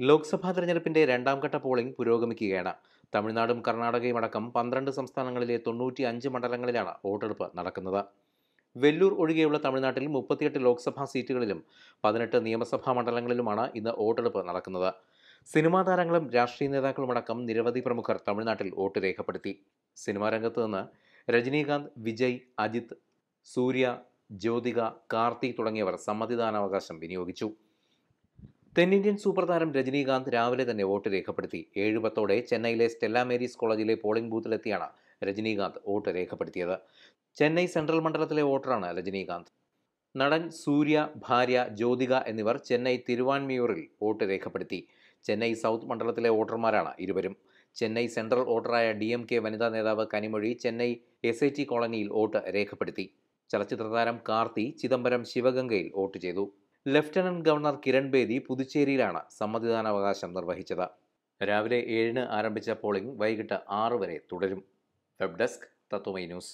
ലോക്സഭാ തെരഞ്ഞെടുപ്പിന്റെ രണ്ടാം ഘട്ട പോളിംഗ് പുരോഗമിക്കുകയാണ്. തമിഴ്നാടും കർണാടകയും അടക്കം പന്ത്രണ്ട് സംസ്ഥാനങ്ങളിലെ തൊണ്ണൂറ്റി അഞ്ച് മണ്ഡലങ്ങളിലാണ് വോട്ടെടുപ്പ് നടക്കുന്നത്. വെല്ലൂർ ഒഴികെയുള്ള തമിഴ്നാട്ടിൽ മുപ്പത്തിയെട്ട് ലോക്സഭാ സീറ്റുകളിലും പതിനെട്ട് നിയമസഭാ മണ്ഡലങ്ങളിലുമാണ് ഇന്ന് വോട്ടെടുപ്പ് നടക്കുന്നത്. സിനിമാ താരങ്ങളും രാഷ്ട്രീയ നേതാക്കളുമടക്കം നിരവധി പ്രമുഖർ തമിഴ്നാട്ടിൽ വോട്ട് രേഖപ്പെടുത്തി. സിനിമാ രംഗത്ത് നിന്ന് രജനീകാന്ത് വിജയ് അജിത് സൂര്യ ജ്യോതിക കാർത്തി തുടങ്ങിയവർ സമ്മതിദാനാവകാശം വിനിയോഗിച്ചു. തെന്നിന്ത്യൻ സൂപ്പർ താരം രജനീകാന്ത് രാവിലെ തന്നെ വോട്ട് രേഖപ്പെടുത്തി. ഏഴ് പത്തോടെ ചെന്നൈയിലെ സ്റ്റെല്ല മേരീസ് കോളേജിലെ പോളിംഗ് ബൂത്തിലെത്തിയാണ് രജനീകാന്ത് വോട്ട് രേഖപ്പെടുത്തിയത്. ചെന്നൈ സെൻട്രൽ മണ്ഡലത്തിലെ വോട്ടറാണ് രജനീകാന്ത്. നടൻ സൂര്യ ഭാര്യ ജ്യോതിക എന്നിവർ ചെന്നൈ തിരുവാൻമിയൂറിൽ വോട്ട് രേഖപ്പെടുത്തി. ചെന്നൈ സൗത്ത് മണ്ഡലത്തിലെ വോട്ടർമാരാണ് ഇരുവരും. ചെന്നൈ സെൻട്രൽ വോട്ടറായ ഡി എം കെ വനിതാ നേതാവ് Kanimozhi Chennai S I T കോളനിയിൽ വോട്ട് രേഖപ്പെടുത്തി. ചലച്ചിത്ര താരം കാർത്തി ചിദംബരം ശിവഗംഗയിൽ വോട്ട് ചെയ്തു. ലഫ്റ്റനന്റ് ഗവർണർ കിരൺ ബേദി പുതുച്ചേരിയിലാണ് സമ്മതിദാനാവകാശം നിർവഹിച്ചത്. രാവിലെ ഏഴിന് ആരംഭിച്ച പോളിംഗ് വൈകിട്ട് ആറ് വരെ തുടരും. Web desk Tatwamayi news.